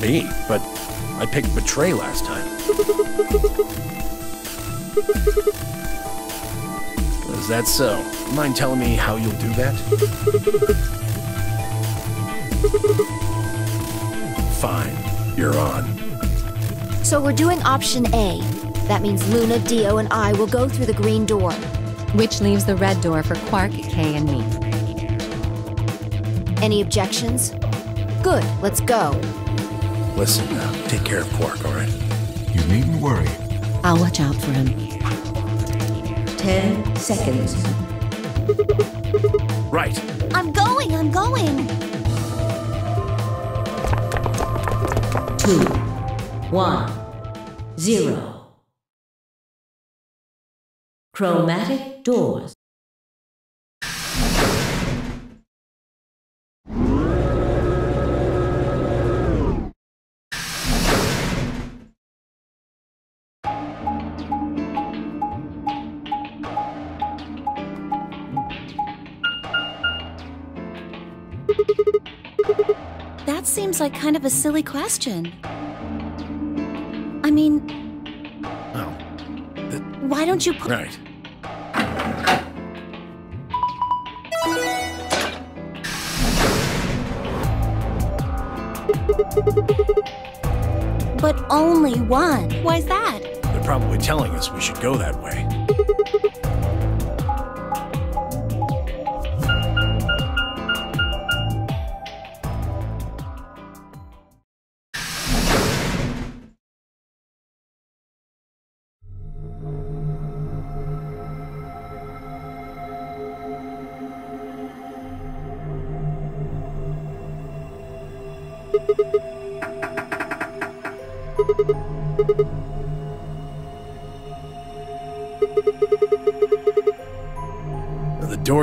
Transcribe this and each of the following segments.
Me? But I picked Betray last time. Is that so? Mind telling me how you'll do that? Fine. You're on. So we're doing option A. That means Luna, Dio, and I will go through the green door. Which leaves the red door for Quark, K, and me. Any objections? Good, let's go. Listen, uh, take care of Quark, all right? You needn't worry. I'll watch out for him. Ten seconds. Right. I'm going, I'm going! Two. One. Zero. Chromatic doors. Seems like kind of a silly question. I mean, Oh, why don't you put. right. But only one. Why's that? They're probably telling us we should go that way.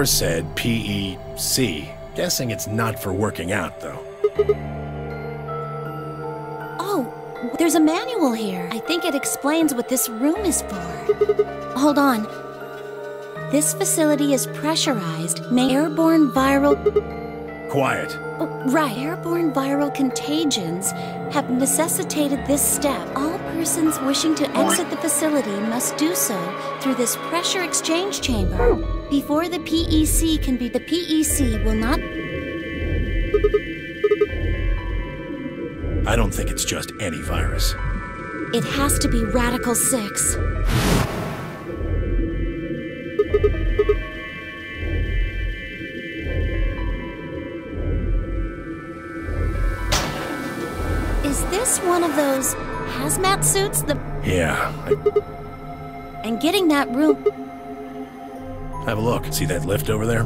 Door said PEC. Guessing it's not for working out, though. Oh, there's a manual here. I think it explains what this room is for. Hold on. This facility is pressurized. May airborne viral. Quiet. Oh, right. Airborne viral contagions have necessitated this step. All persons wishing to exit the facility must do so through this pressure exchange chamber. Before the PEC can be, the PEC will not. I don't think it's just any virus. It has to be Radical 6. Is this one of those hazmat suits? The Yeah, I, and getting that room. Have a look. See that lift over there?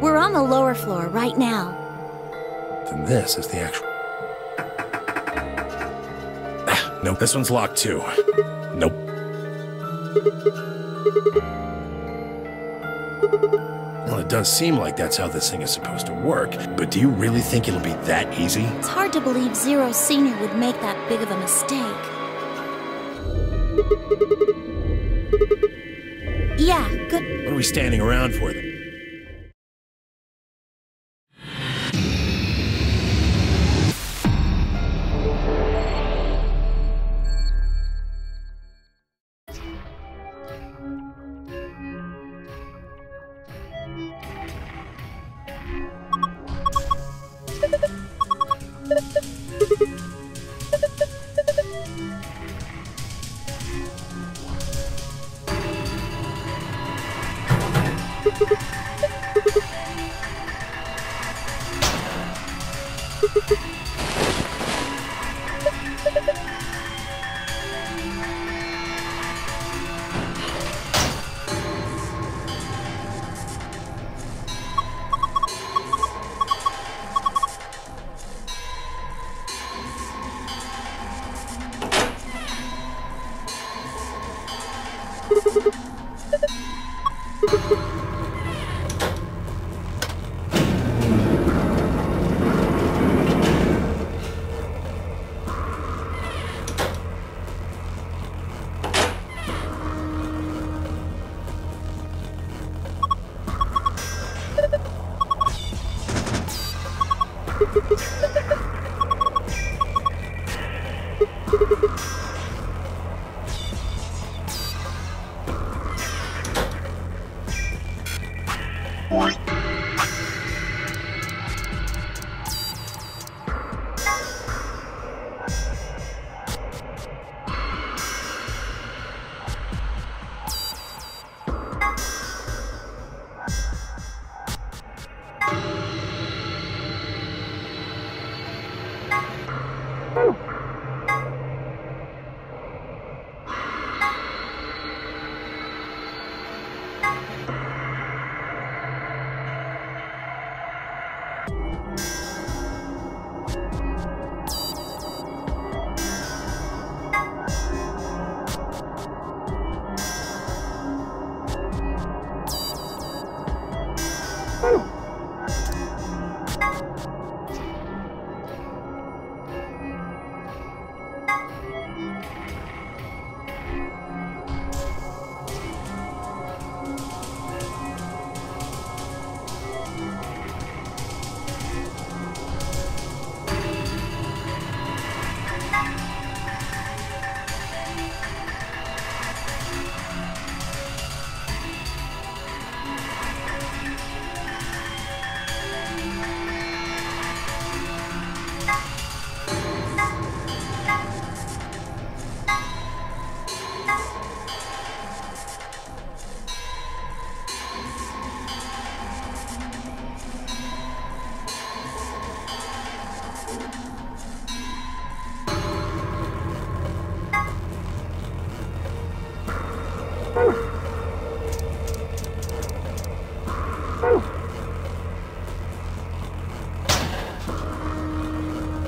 We're on the lower floor right now. Then this is the actual. Ah, nope, this one's locked too. Nope. Well, it does seem like that's how this thing is supposed to work, but do you really think it'll be that easy? It's hard to believe Zero Senior would make that big of a mistake. Yeah, good. What are we standing around for then?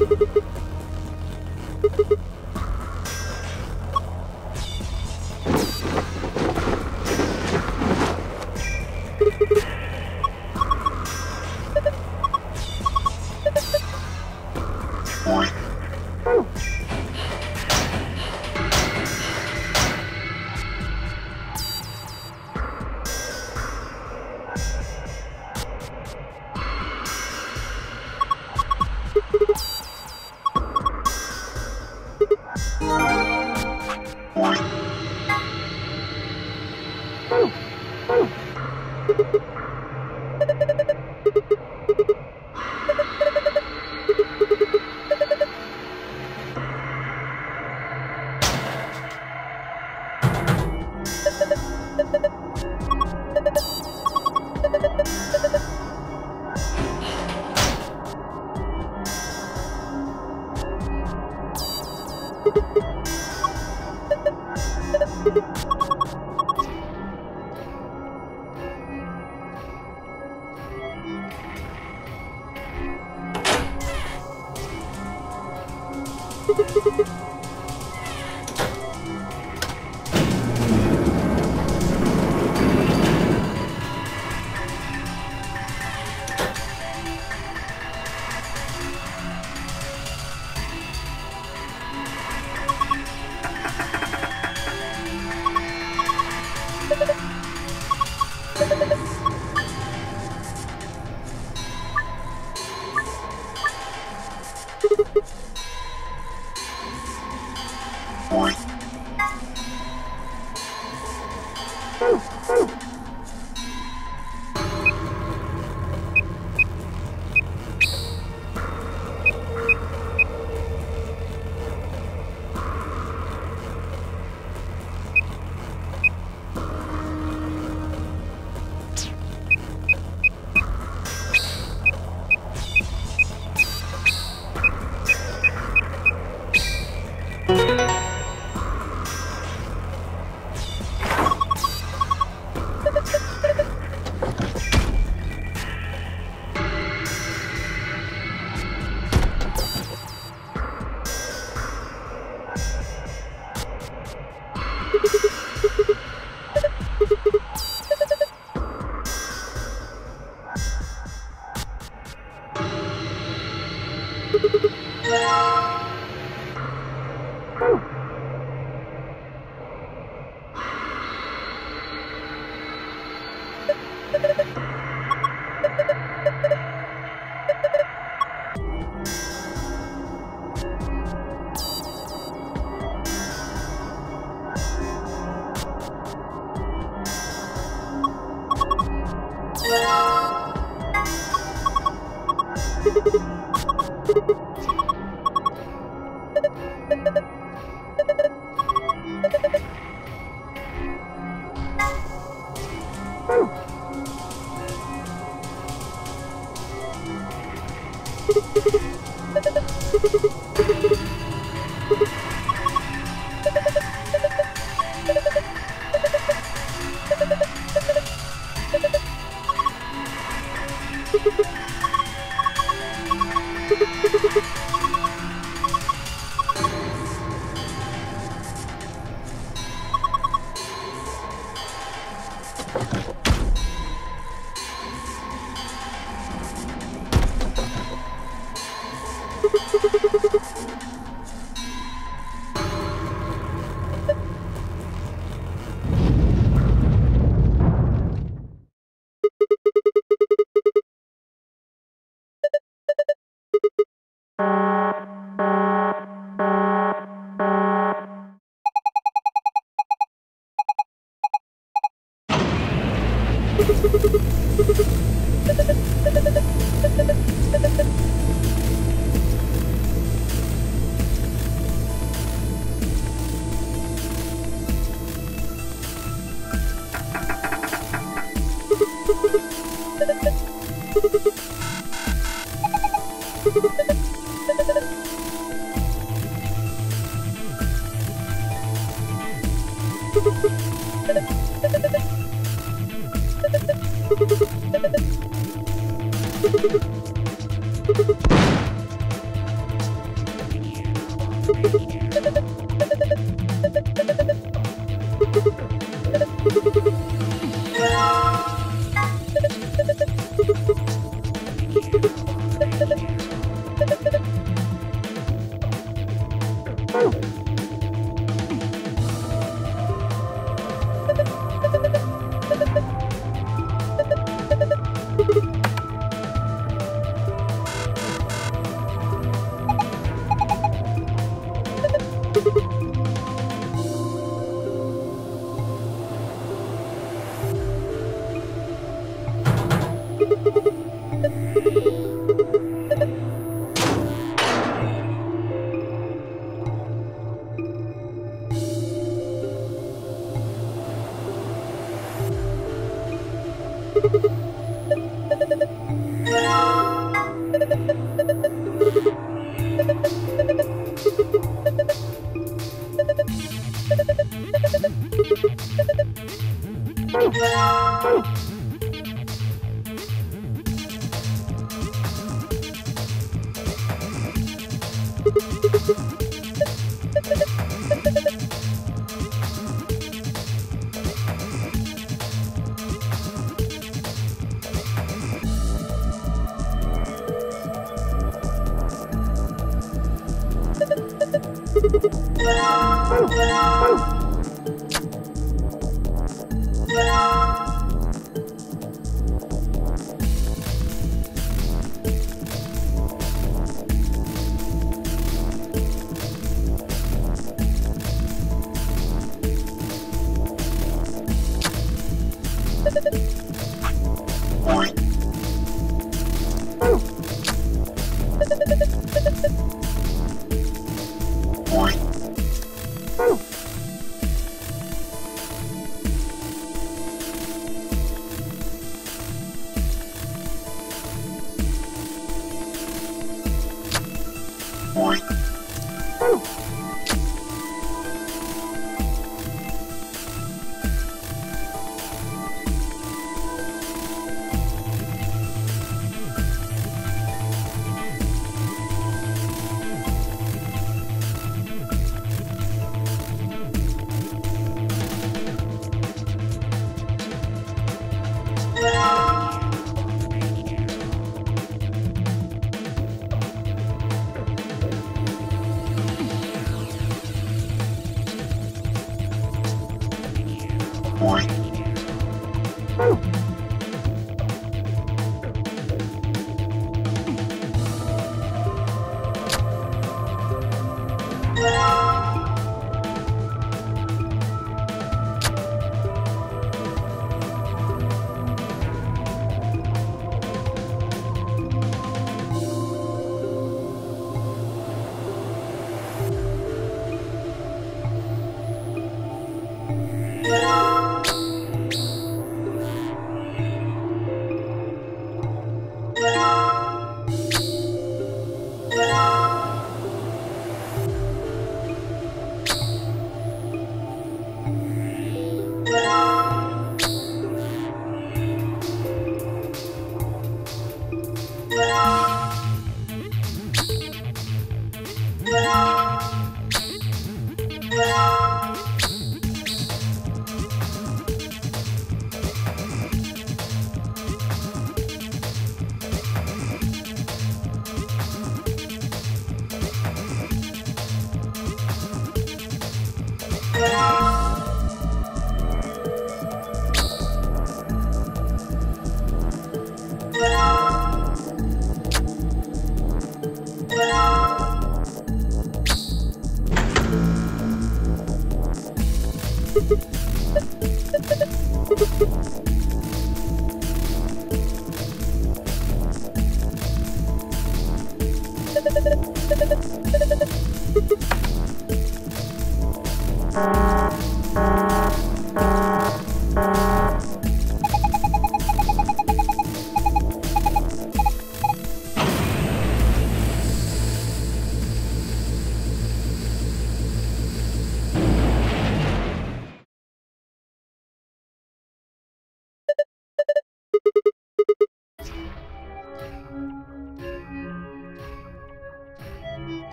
フフフ。Thank you.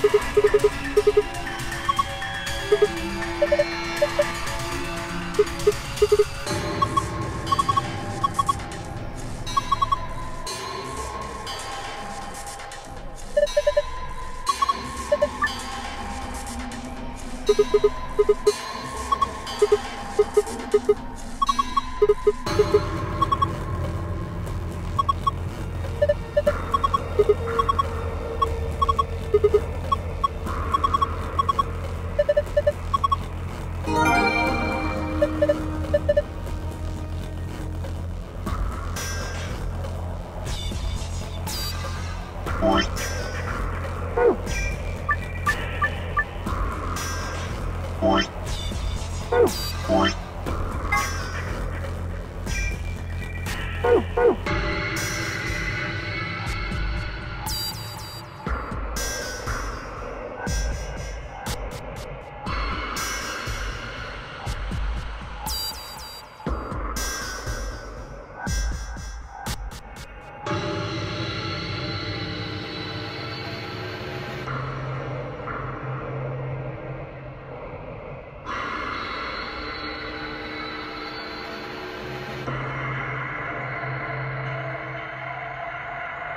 Thank you.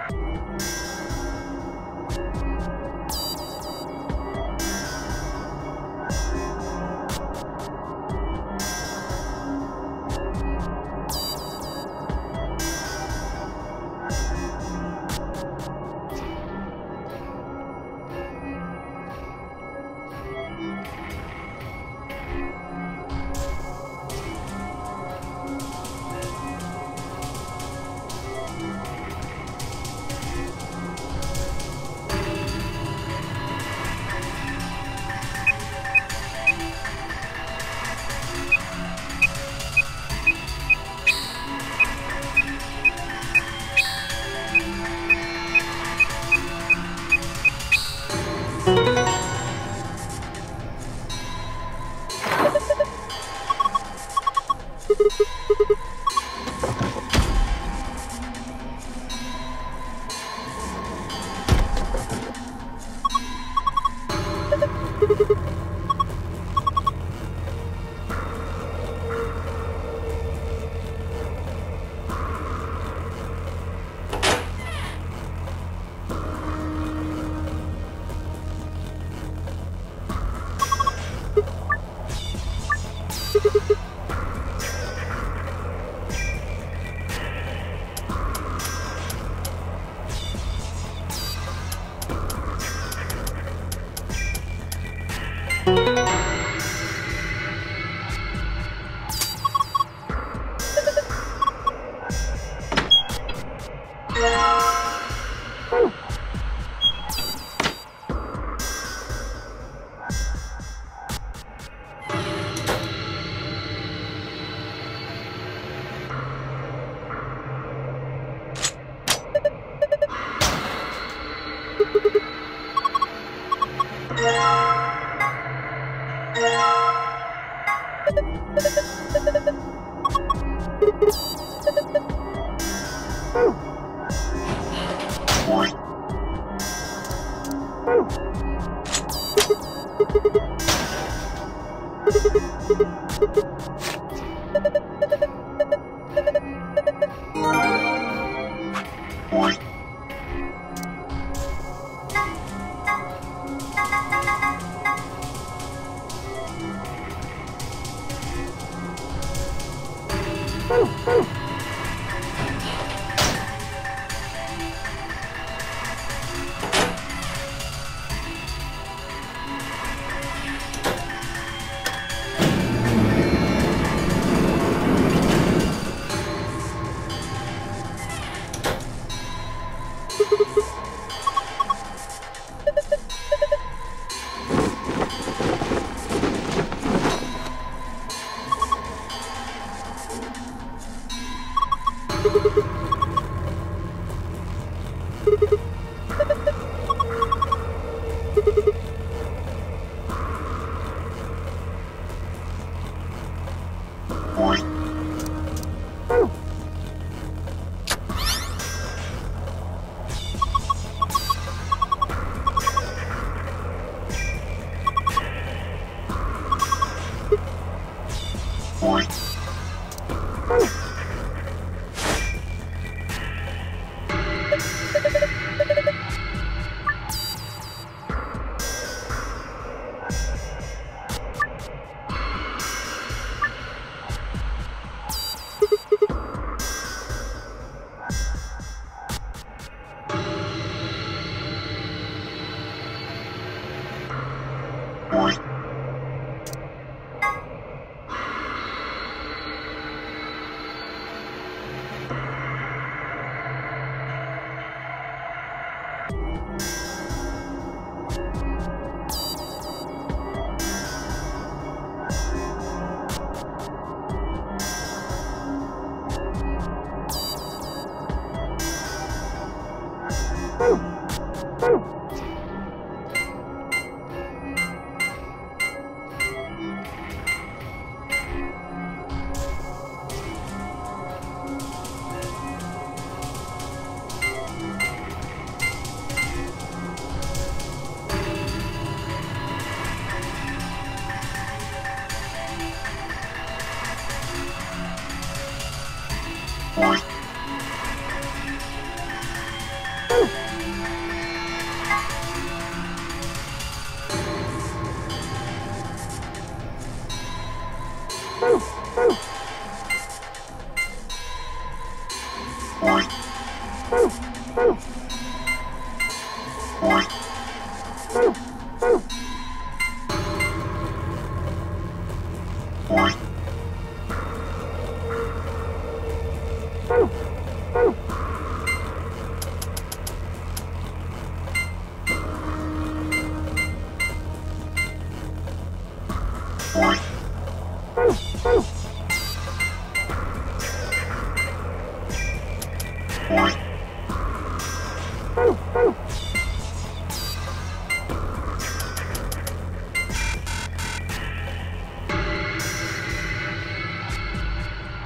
you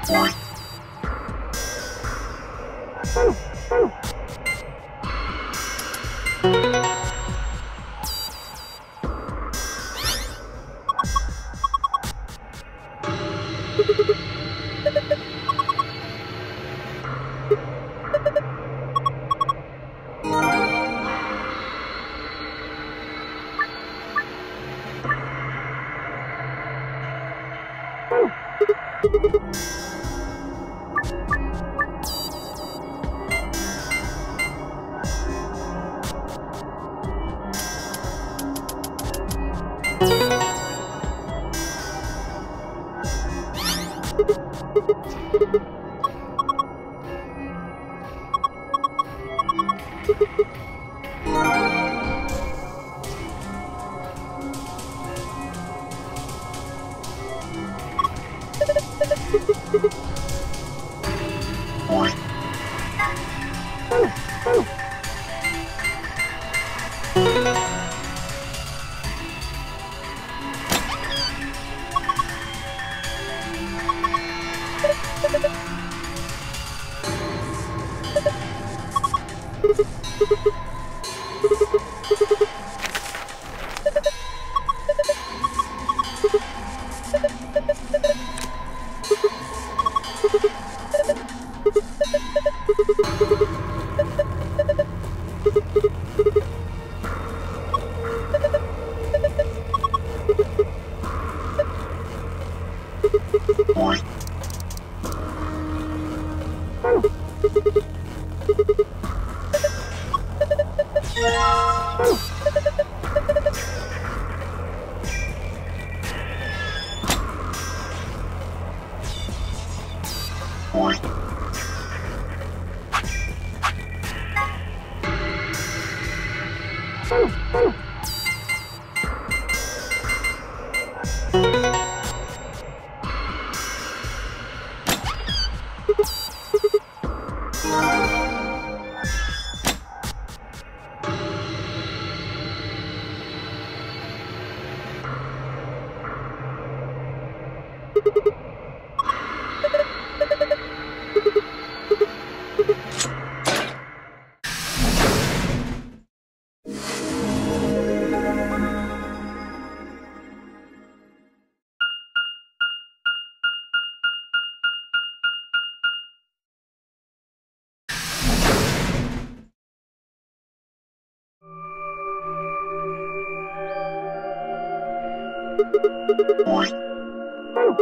Woo!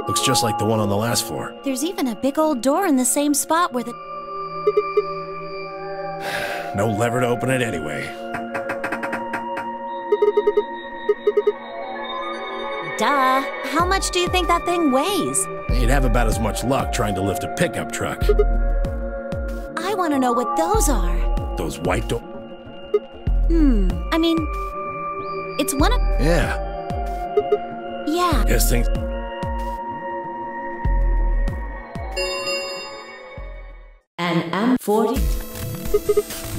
Looks just like the one on the last floor. There's even a big old door in the same spot where the. No lever to open it anyway. duh. How much do you think that thing weighs? You'd have about as much luck trying to lift a pickup truck. I want to know what those are. Those white door. Hmm, I mean, it's one of. Yeah. Yeah, Guess things. An M40.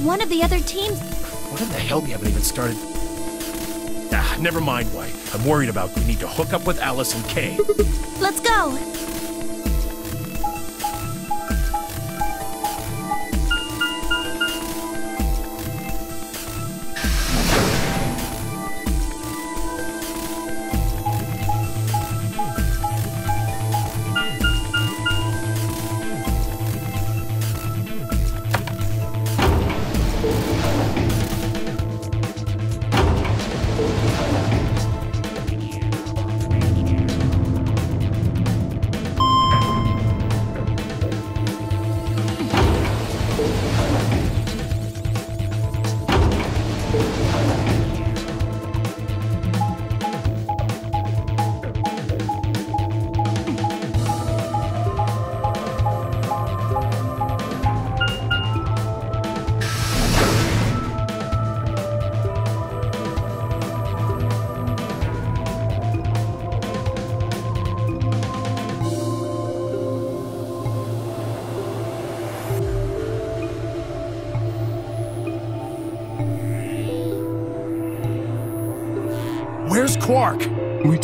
one of the other teams. What in the hell? We haven't even started. Ah, never mind, White. I'm worried about. We need to hook up with Alice and K. Let's go.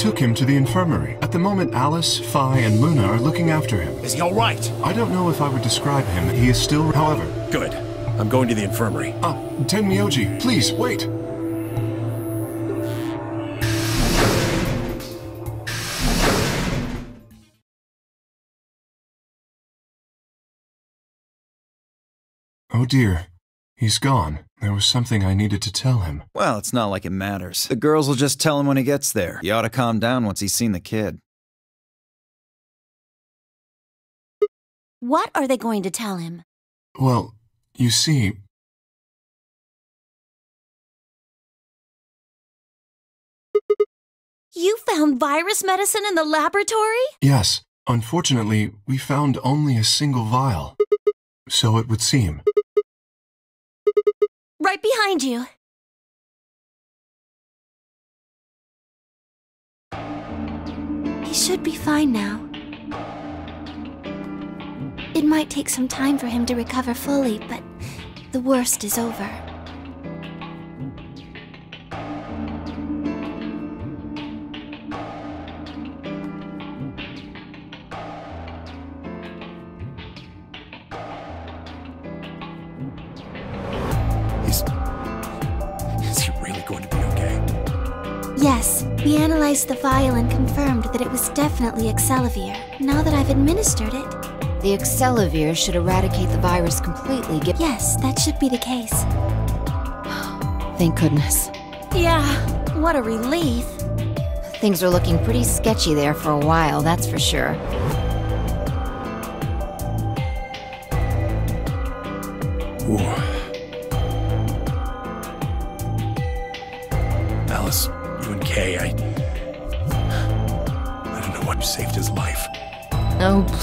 Took him to the infirmary. At the moment, Alice, Phi, and Luna are looking after him. Is he all right? I don't know if I would describe him. He is still, however. Good. I'm going to the infirmary. Ah, Tenmyouji, please, wait! Oh dear. He's gone. There was something I needed to tell him. Well, it's not like it matters. The girls will just tell him when he gets there. He ought to calm down once he's seen the kid. What are they going to tell him? Well, you see, You found virus medicine in the laboratory? yes, unfortunately, we found only a single vial. So it would seem. Right behind you. He should be fine now. It might take some time for him to recover fully, but the worst is over. We analyzed the vial and confirmed that it was definitely Excelavir. Now that I've administered it, The Excelavir should eradicate the virus completely. Yes, that should be the case. Thank goodness. Yeah, what a relief. Things are looking pretty sketchy there for a while, that's for sure.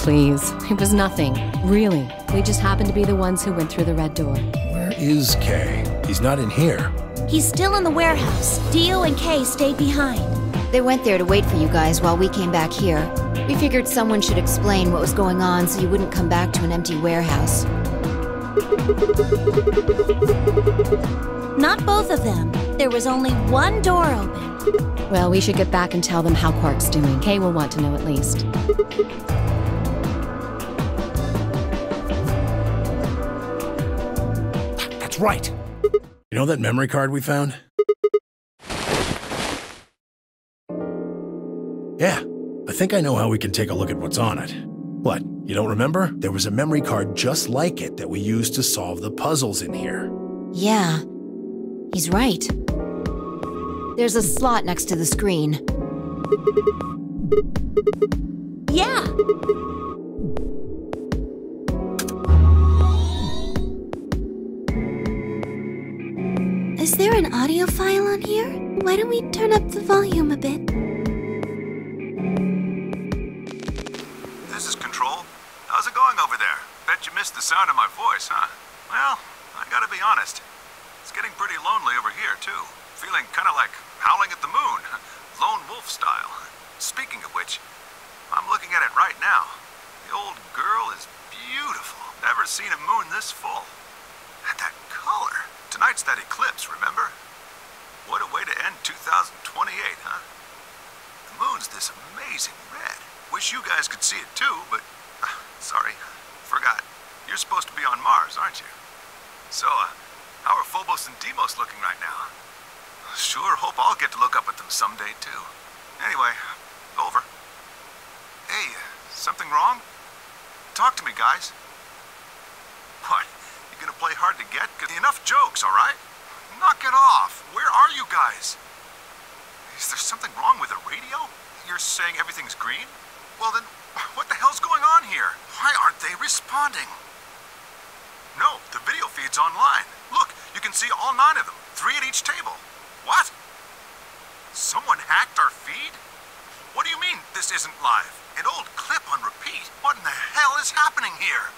Please. It was nothing. Really. We just happened to be the ones who went through the red door. Where is K? He's not in here. He's still in the warehouse. Dio and K stayed behind. They went there to wait for you guys while we came back here. We figured someone should explain what was going on so you wouldn't come back to an empty warehouse. Not both of them. There was only one door open. Well, we should get back and tell them how Quark's doing. K will want to know at least. Right. You know that memory card we found? Yeah, I think I know how we can take a look at what's on it. What, you don't remember? There was a memory card just like it that we used to solve the puzzles in here. Yeah, he's right. There's a slot next to the screen. Yeah, Is there an audio file on here? Why don't we turn up the volume a bit? This is Control. How's it going over there? Bet you missed the sound of my voice, huh? Well, I gotta be honest. It's getting pretty lonely over here, too. Feeling kinda like howling at the moon, lone wolf style. Speaking of which, I'm looking at it right now. The old girl is beautiful. Never seen a moon this full. And that color. Tonight's that eclipse, remember? What a way to end 2028, huh? The moon's this amazing red. Wish you guys could see it too, but... Uh, sorry, forgot. You're supposed to be on Mars, aren't you? So, uh, how are Phobos and Deimos looking right now? Sure hope I'll get to look up at them someday, too. Anyway, over. Hey, something wrong? Talk to me, guys. Play hard to get? Enough jokes, all right? Knock it off. Where are you guys? Is there something wrong with the radio? You're saying everything's green? Well then, what the hell's going on here? Why aren't they responding? No, the video feed's online. Look, you can see all nine of them, three at each table. What? Someone hacked our feed? What do you mean this isn't live? An old clip on repeat? What in the hell is happening here?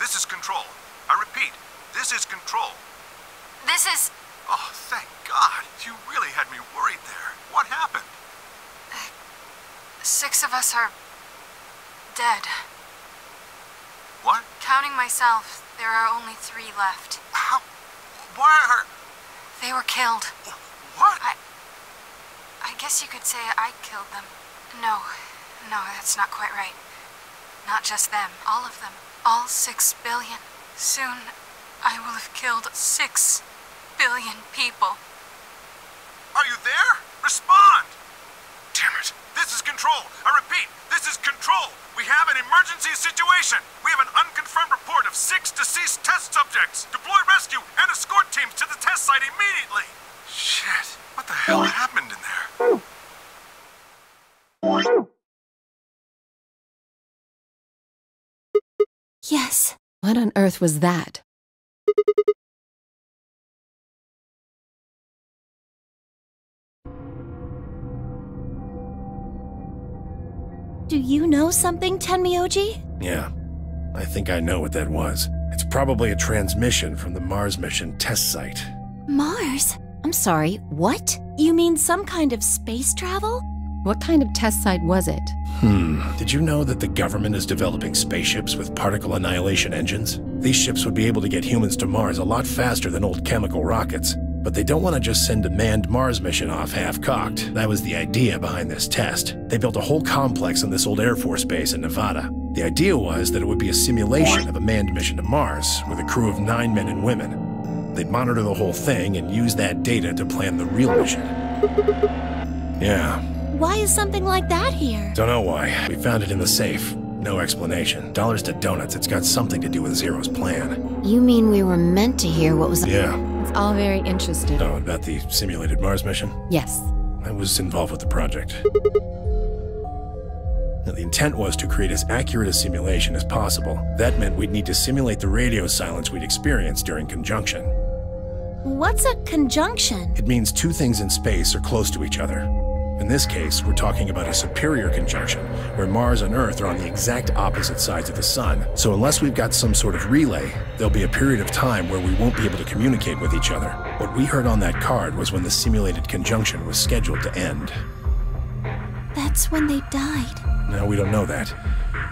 This is control. I repeat, this is control. This is... Oh, thank God. You really had me worried there. What happened? Uh, six of us are... dead. What? Counting myself, there are only three left. How? Why are... They were killed. What? I... I guess you could say I killed them. No. No, that's not quite right. Not just them. All of them. All six billion. Soon, I will have killed six billion people. Are you there? Respond! Damn it. This is control. I repeat, this is control. We have an emergency situation. We have an unconfirmed report of six deceased test subjects. Deploy rescue and escort teams to the test site immediately. Shit. What the hell happened in there? What on earth was that? Do you know something, Tenmyouji? Yeah, I think I know what that was. It's probably a transmission from the Mars mission test site. Mars? I'm sorry, what? You mean some kind of space travel? What kind of test site was it? Hmm. Did you know that the government is developing spaceships with particle annihilation engines? These ships would be able to get humans to Mars a lot faster than old chemical rockets. But they don't want to just send a manned Mars mission off half-cocked. That was the idea behind this test. They built a whole complex on this old Air Force base in Nevada. The idea was that it would be a simulation of a manned mission to Mars, with a crew of nine men and women. They'd monitor the whole thing and use that data to plan the real mission. Yeah. Why is something like that here? Don't know why. We found it in the safe. No explanation. Dollars to donuts, it's got something to do with Zero's plan. You mean we were meant to hear what was... Yeah. It's all very interesting. Oh, about the simulated Mars mission? Yes. I was involved with the project. Now, the intent was to create as accurate a simulation as possible. That meant we'd need to simulate the radio silence we'd experienced during conjunction. What's a conjunction? It means two things in space are close to each other. In this case, we're talking about a superior conjunction, where Mars and Earth are on the exact opposite sides of the Sun. So unless we've got some sort of relay, there'll be a period of time where we won't be able to communicate with each other. What we heard on that card was when the simulated conjunction was scheduled to end. That's when they died. No, we don't know that.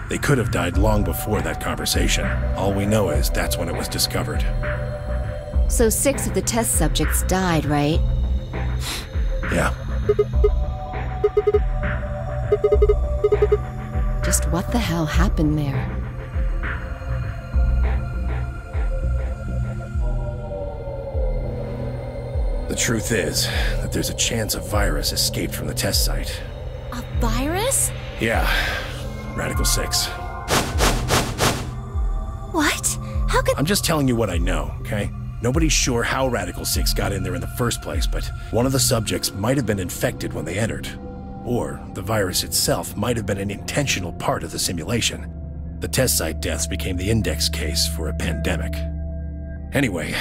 They could have died long before that conversation. All we know is that's when it was discovered. So six of the test subjects died, right? Yeah. Just what the hell happened there? The truth is that there's a chance a virus escaped from the test site. A virus? Yeah, Radical 6. What? How could. I'm just telling you what I know, okay? Nobody's sure how Radical 6 got in there in the first place, but one of the subjects might have been infected when they entered. Or the virus itself might have been an intentional part of the simulation. The test site deaths became the index case for a pandemic. Anyway,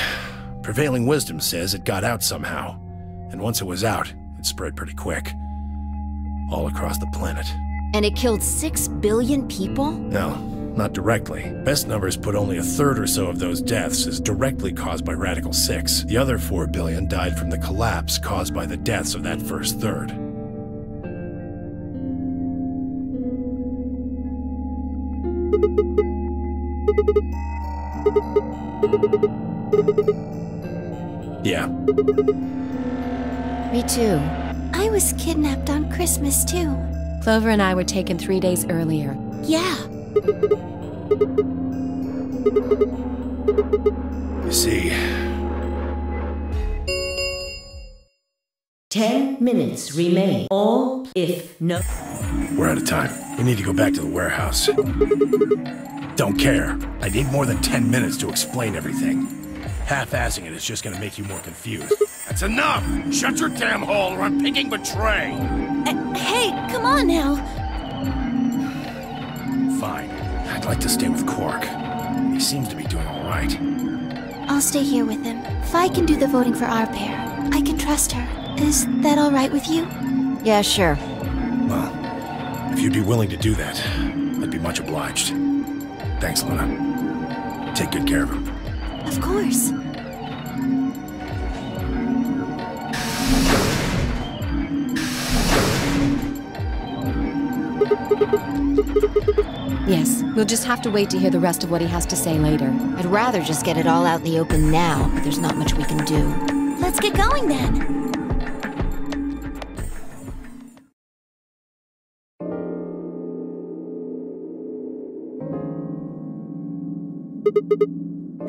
prevailing wisdom says it got out somehow, and once it was out, it spread pretty quick. All across the planet. And it killed six billion people? No, not directly. Best numbers put only a third or so of those deaths as directly caused by Radical 6. The other 4 billion died from the collapse caused by the deaths of that first third. Me too. I was kidnapped on Christmas, too. Clover and I were taken three days earlier. Yeah. You see, Ten minutes remain. All if no. we're out of time. We need to go back to the warehouse. Don't care. I need more than 10 minutes to explain everything. Half-assing it is just gonna make you more confused. That's enough! Shut your damn hole or I'm picking betray! Uh, hey, come on now. Fine. I'd like to stay with Quark. He seems to be doing alright. I'll stay here with him. Phi can do the voting for our pair. I can trust her. Is that all right with you? Yeah, sure. Well, if you'd be willing to do that, I'd be much obliged. Thanks, Luna. Take good care of him. Of course. Yes, we'll just have to wait to hear the rest of what he has to say later. I'd rather just get it all out in the open now, but there's not much we can do. Let's get going then.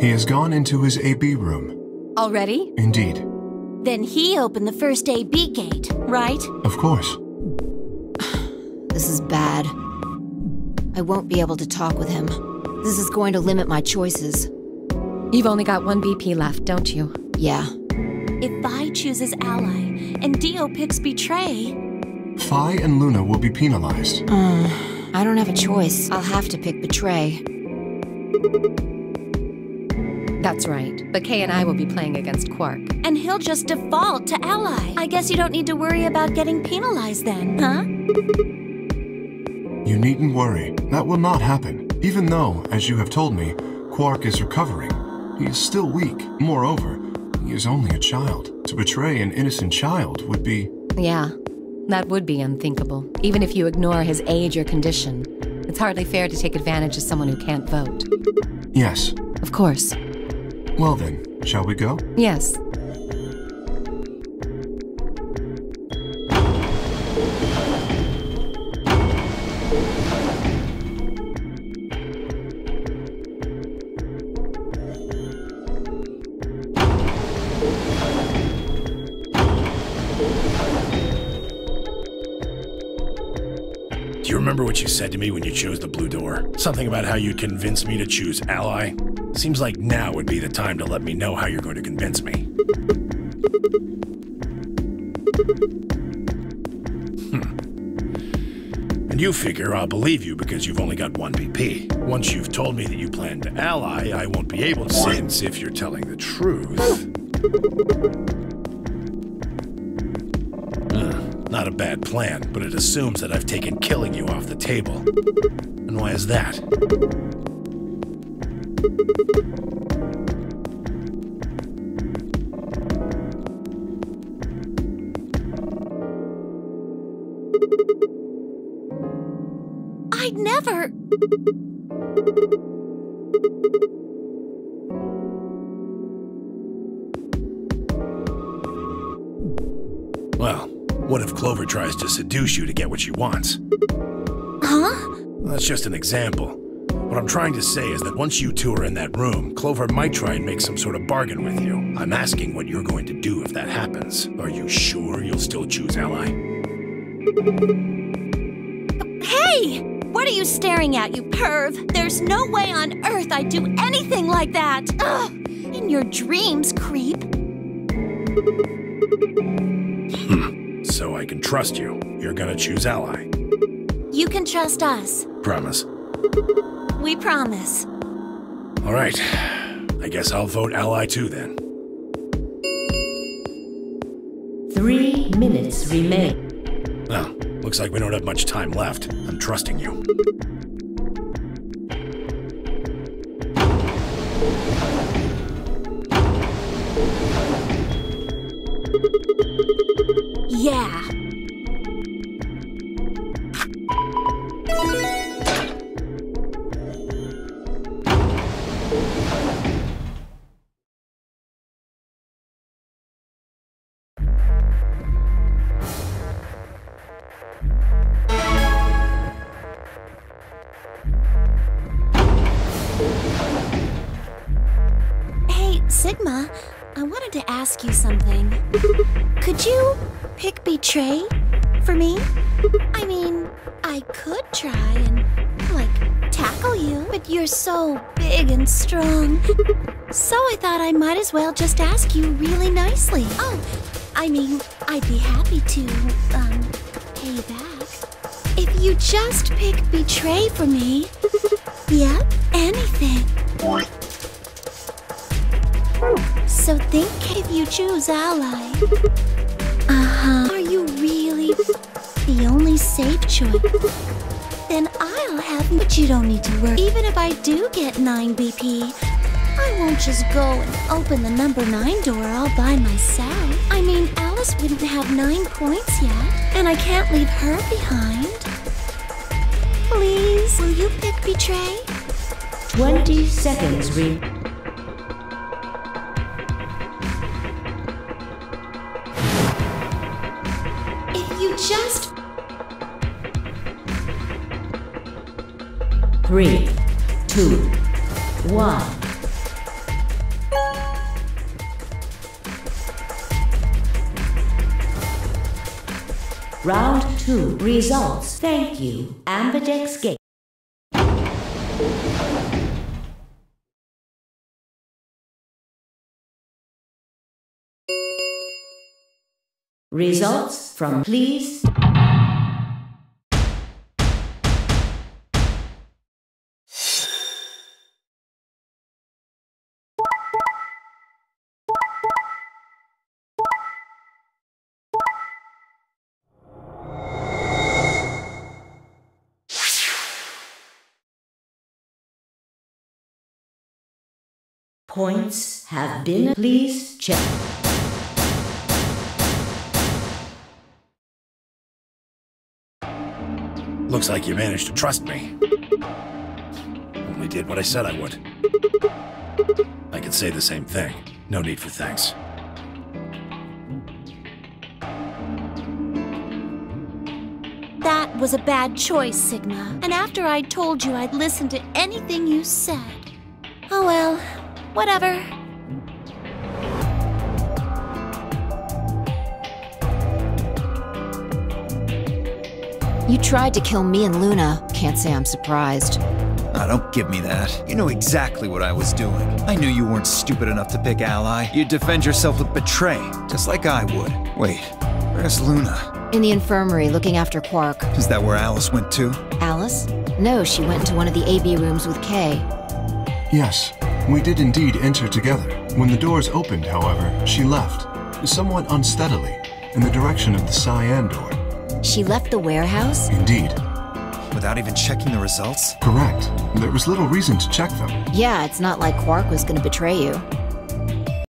He has gone into his AB room. Already? Indeed. Then he opened the first AB gate, right? Of course. This is bad. I won't be able to talk with him. This is going to limit my choices. You've only got one BP left, don't you? Yeah. If Phi chooses ally and Dio picks betray, Phi and Luna will be penalized. Uh, I don't have a choice. I'll have to pick Betray. That's right. But K and I will be playing against Quark. and he'll just default to ally. I guess you don't need to worry about getting penalized then, huh? You needn't worry. That will not happen. Even though, as you have told me, Quark is recovering. He is still weak. Moreover, he is only a child. To betray an innocent child would be... Yeah, that would be unthinkable, even if you ignore his age or condition. It's hardly fair to take advantage of someone who can't vote. Yes. Of course. Well then, shall we go? Yes. Do you remember what you said to me when you chose the blue door? Something about how you'd convince me to choose ally? Seems like now would be the time to let me know how you're going to convince me. Hmm. And you figure I'll believe you because you've only got one BP. Once you've told me that you plan to ally, I won't be able to. Since if you're telling the truth. Uh, not a bad plan, but it assumes that I've taken killing you off the table. And why is that? I'd never. Well, what if Clover tries to seduce you to get what she wants? Huh? That's just an example. What I'm trying to say is that once you two are in that room, Clover might try and make some sort of bargain with you. I'm asking what you're going to do if that happens. Are you sure you'll still choose Ally? Hey! What are you staring at, you perv? There's no way on earth I'd do anything like that! Ugh! In your dreams, creep. Hmm. So I can trust you. You're gonna choose Ally. You can trust us. Promise. We promise. All right. I guess I'll vote Ally too then. Three minutes remain. Well, looks like we don't have much time left. I'm trusting you. Betray for me? I mean, I could try and, like, tackle you, but you're so big and strong. So I thought I might as well just ask you really nicely. Oh, I mean, I'd be happy to, um, pay back. If you just pick Betray for me. Yep, anything. So think if you choose ally. Only safe choice? Then I'll have but you don't need to worry. Even if I do get 9 BP, I won't just go and open the number 9 door all by myself. I mean, Alice wouldn't have 9 points yet, and I can't leave her behind. Please, will you pick Betray? 20 seconds re- Three, two, one. Round two results. Thank you. Ambidex Gate. Results from please. Points have been. Please check. Looks like you managed to trust me. Only did what I said I would. I could say the same thing. No need for thanks. That was a bad choice, Sigma. And after I told you I'd listen to anything you said. Oh well, whatever. You tried to kill me and Luna. Can't say I'm surprised. Ah, don't give me that. You know exactly what I was doing. I knew you weren't stupid enough to pick Ally. You'd defend yourself with Betray, just like I would. Wait, where's Luna? In the infirmary, looking after Quark. Is that where Alice went to? Alice? No, she went into one of the AB rooms with K. Yes, we did indeed enter together. When the doors opened, however, she left, somewhat unsteadily, in the direction of the cyan door. She left the warehouse? Indeed. Without even checking the results? Correct. There was little reason to check them. Yeah, it's not like Quark was gonna betray you.